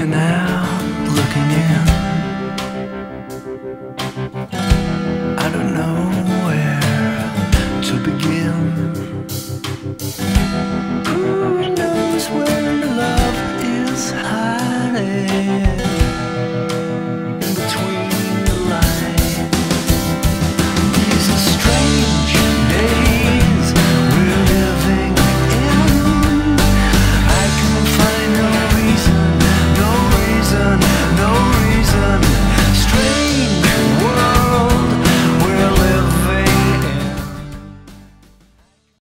canal.